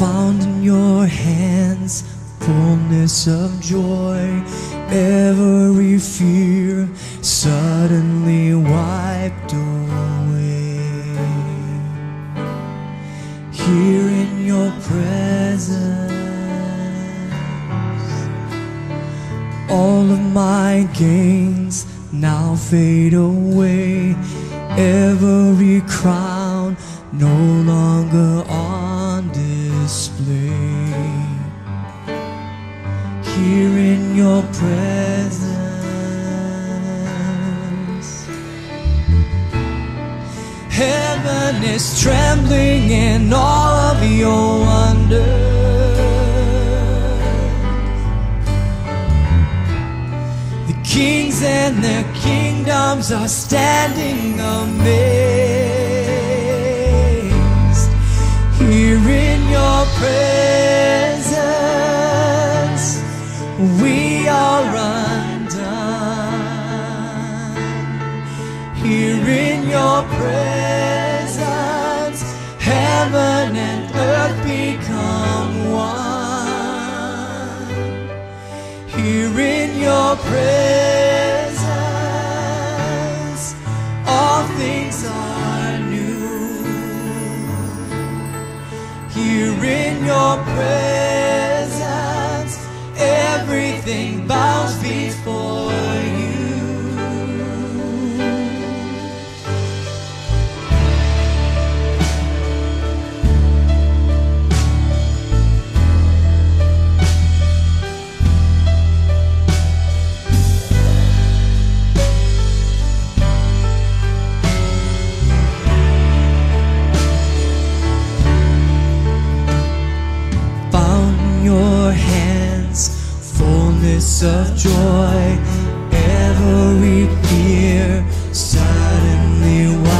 Found in your hands fullness of joy, every fear suddenly wiped away. Here in your presence, all of my gains now fade away. Every crown no longer on display. Here in your presence, heaven is trembling in all of your wonder. The kings and their kingdoms are standing amazed presence. We are undone here in your presence. Heaven and earth become one here in your presence, in your hands fullness of joy every fear suddenly wiped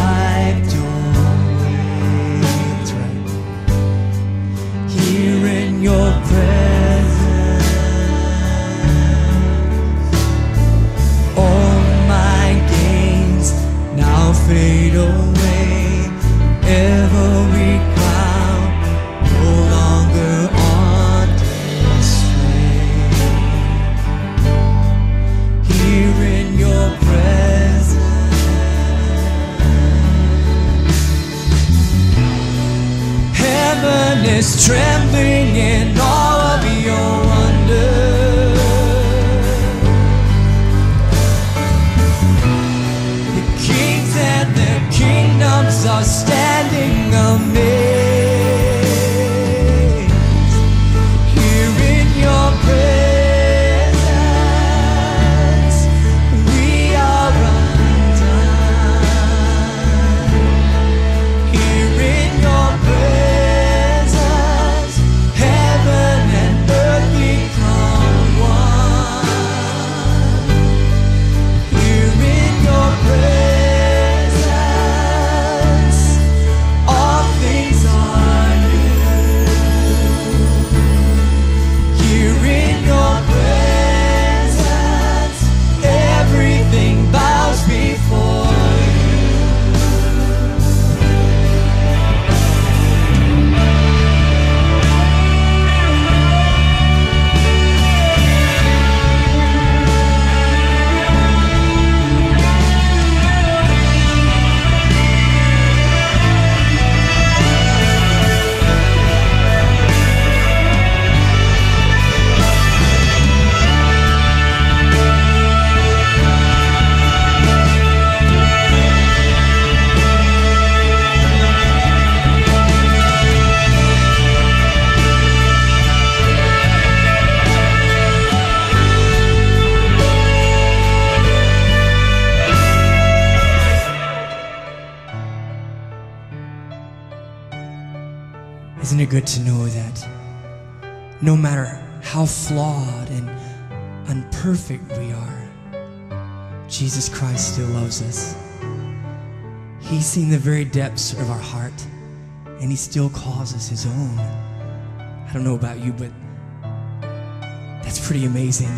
heaven is trembling in all of your wonder. The kings and their kingdoms are standing Isn't it good to know that no matter how flawed and unperfect we are, Jesus Christ still loves us? He's seen the very depths of our heart, and He still calls us His own. I don't know about you, but that's pretty amazing.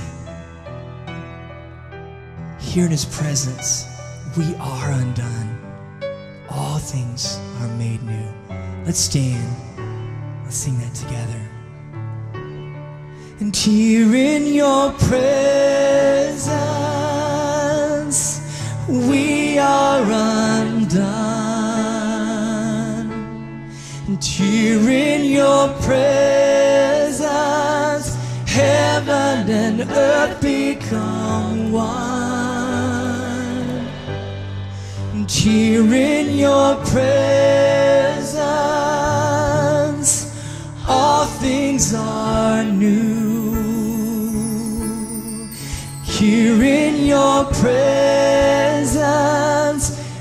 Here in His presence, we are undone. All things are made new. Let's stand. Sing that together. And here in your presence, we are undone. And here in your presence, heaven and earth become one. And here in your presence, things are new. Here in your presence,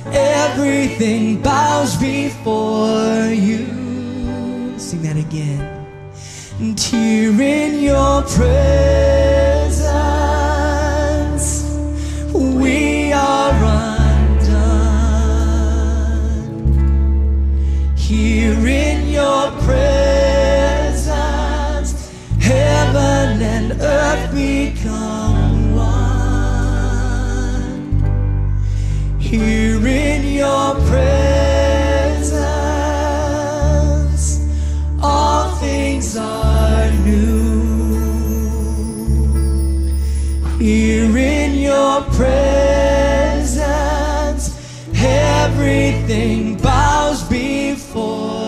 everything bows before you. Sing that again. And here in your presence, we are undone. Here in your presence, earth become one. Here in your presence, all things are new. Here in your presence, everything bows before